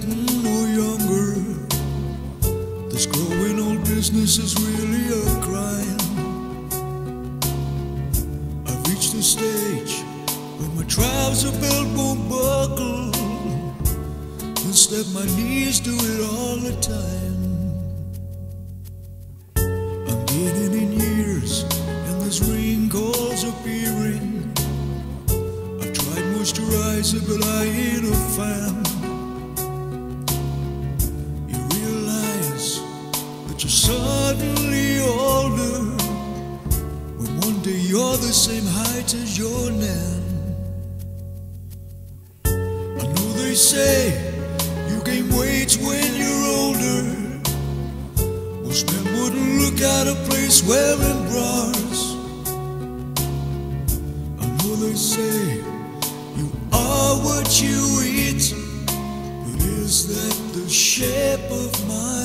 getting no younger. This growing old business is really a crime. I've reached the stage where my trouser belt won't buckle. Instead, my knees do it all the time. I'm getting in years, and there's wrinkles appearing. I've tried moisturizer, but I ain't a fan. You're suddenly older when one day you're the same height as your nan. I know they say you gain weight when you're older. Most men wouldn't look at a place wearing bras. I know they say you are what you eat, but is that the shape of my?